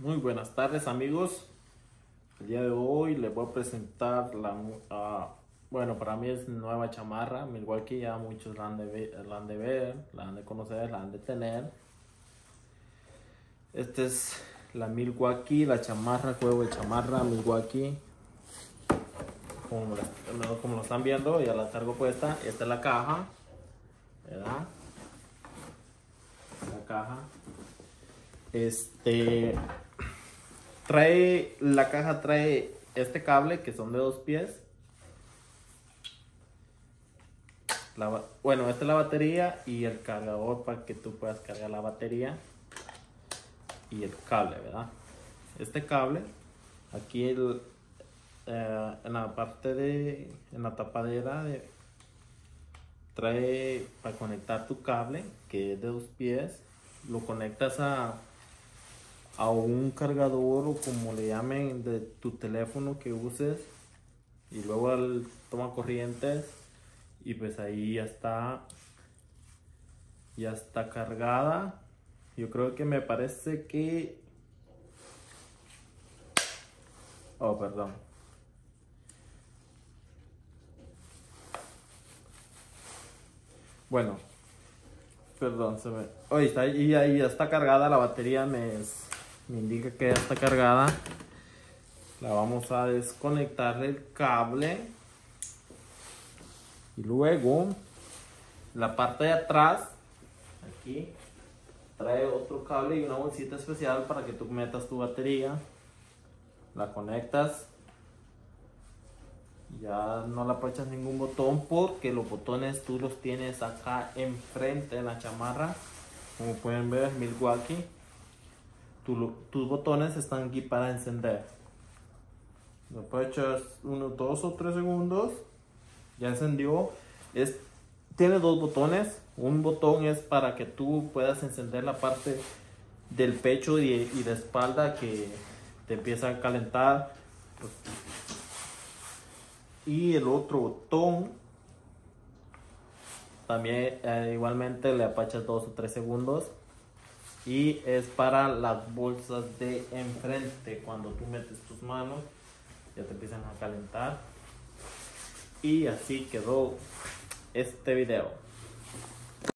Muy buenas tardes amigos. El día de hoy les voy a presentar la, uh, bueno, para mí es nueva chamarra, Milwaukee ya muchos la han, de la han de ver, la han de conocer, la han de tener. Esta es la Milwaukee, la chamarra, juego de chamarra Milwaukee. Como, como lo están viendo, ya la cargo puesta. Esta es la caja, ¿verdad? La caja. Este trae la caja trae este cable que son de dos pies. La, bueno, esta es la batería y el cargador para que tú puedas cargar la batería y el cable, ¿verdad? Este cable aquí el, eh, en la parte de en la tapadera de, trae para conectar tu cable que es de dos pies lo conectas a a un cargador o como le llamen de tu teléfono que uses y luego al toma corrientes y pues ahí ya está ya está cargada. Yo creo que me parece que oh perdón. Bueno perdón se me oh, está y ahí ya está cargada la batería me me indica que ya está cargada. La vamos a desconectar el cable. Y luego la parte de atrás aquí trae otro cable y una bolsita especial para que tú metas tu batería. La conectas. Ya no le aprovechas ningún botón porque los botones tú los tienes acá enfrente de la chamarra. Como pueden ver Milwaukee tus botones están aquí para encender. Lo aprovechas unos dos o tres segundos. Ya encendió. Es, tiene dos botones. Un botón es para que tú puedas encender la parte del pecho y, de espalda que te empieza a calentar. Y el otro botón también eh, igualmente le apachas dos o tres segundos y es para las bolsas de enfrente. Cuando tú metes tus manos ya te empiezan a calentar. Y así quedó este video